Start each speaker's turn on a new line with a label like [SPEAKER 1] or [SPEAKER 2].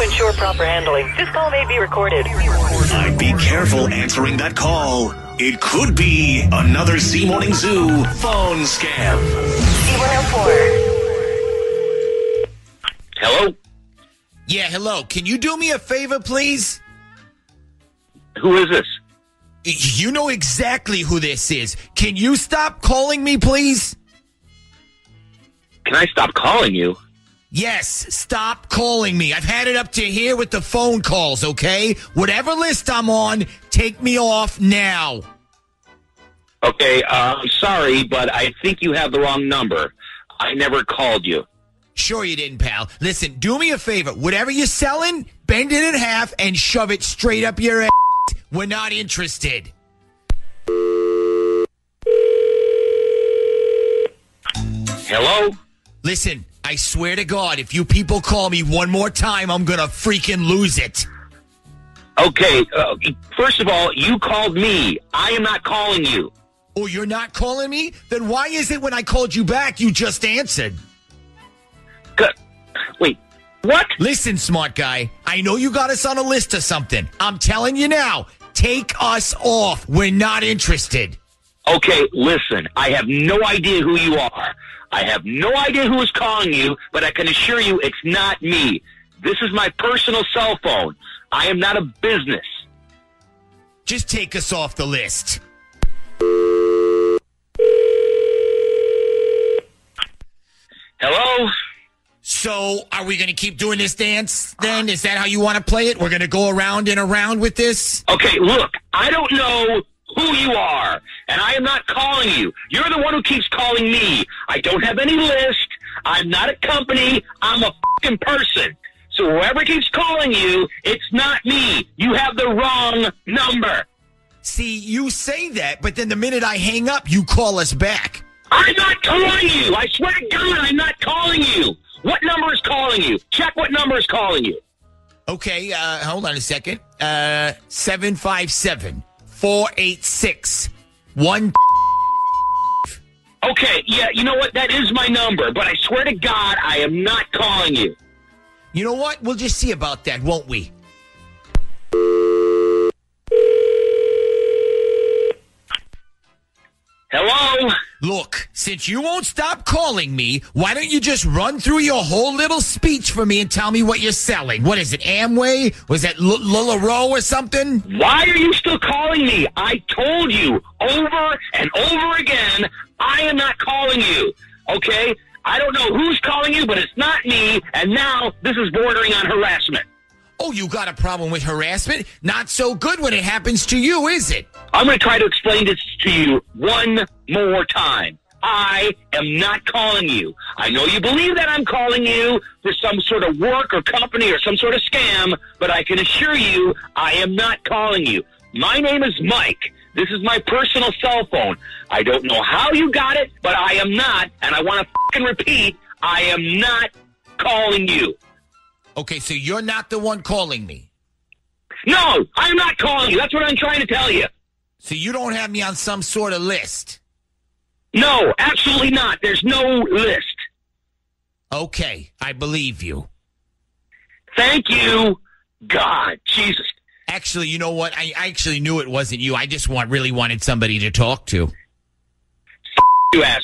[SPEAKER 1] To ensure proper handling, this call may be recorded.
[SPEAKER 2] I'd be careful answering that call. It could be another Z Morning Zoo phone scam.
[SPEAKER 1] Z104.
[SPEAKER 3] Hello?
[SPEAKER 4] Yeah, hello. Can you do me a favor, please?
[SPEAKER 3] Who is this?
[SPEAKER 4] You know exactly who this is. Can you stop calling me, please?
[SPEAKER 3] Can I stop calling you?
[SPEAKER 4] Yes, stop calling me. I've had it up to here with the phone calls, okay? Whatever list I'm on, take me off now.
[SPEAKER 3] Okay, uh, I'm sorry, but I think you have the wrong number. I never called you.
[SPEAKER 4] Sure you didn't, pal. Listen, do me a favor. Whatever you're selling, bend it in half and shove it straight up your ass. We're not interested.
[SPEAKER 3] Hello?
[SPEAKER 4] Listen, I swear to God, if you people call me one more time, I'm gonna freaking lose it.
[SPEAKER 3] Okay, uh, first of all, you called me. I am not calling you.
[SPEAKER 4] Oh, you're not calling me? Then why is it when I called you back, you just answered?
[SPEAKER 3] C- Wait, what?
[SPEAKER 4] Listen, smart guy, I know you got us on a list or something. I'm telling you now, take us off. We're not interested.
[SPEAKER 3] Okay, listen, I have no idea who you are. I have no idea who is calling you, but I can assure you it's not me. This is my personal cell phone. I am not a business.
[SPEAKER 4] Just take us off the list.
[SPEAKER 3] Hello?
[SPEAKER 4] So, are we going to keep doing this dance then? Is that how you want to play it? We're going to go around and around with this?
[SPEAKER 3] Okay, look, I don't know who you are, and I am not calling you. You're the one who keeps calling me. I don't have any list. I'm not a company. I'm a fucking person. So whoever keeps calling you, it's not me. You have the wrong number.
[SPEAKER 4] See, you say that, but then the minute I hang up, you call us back.
[SPEAKER 3] I'm not calling you. I swear to God, I'm not calling you. What number is calling you? Check what number is calling you.
[SPEAKER 4] Okay, uh, hold on a second. Uh, 757 486 1.
[SPEAKER 3] Okay, yeah, you know what? That is my number, but I swear to God, I am not calling you.
[SPEAKER 4] You know what? We'll just see about that, won't we? Look, since you won't stop calling me, why don't you just run through your whole little speech for me and tell me what you're selling? What is it, Amway? Was that L- Lularoe or something?
[SPEAKER 3] Why are you still calling me? I told you over and over again, I am not calling you. Okay? I don't know who's calling you, but it's not me, and now this is bordering on harassment.
[SPEAKER 4] Oh, you got a problem with harassment? Not so good when it happens to you, is it?
[SPEAKER 3] I'm going to try to explain this to you one more time. I am not calling you. I know you believe that I'm calling you for some sort of work or company or some sort of scam, but I can assure you I am not calling you. My name is Mike. This is my personal cell phone. I don't know how you got it, but I am not, and I want to fucking repeat, I am not calling you.
[SPEAKER 4] Okay, so you're not the one calling me.
[SPEAKER 3] No, I'm not calling you. That's what I'm trying to tell you.
[SPEAKER 4] So you don't have me on some sort of list.
[SPEAKER 3] No, absolutely not. There's no list.
[SPEAKER 4] Okay, I believe you.
[SPEAKER 3] Thank you. God, Jesus.
[SPEAKER 4] Actually, you know what? I I actually knew it wasn't you. I just want really wanted somebody to talk to.
[SPEAKER 3] You ass.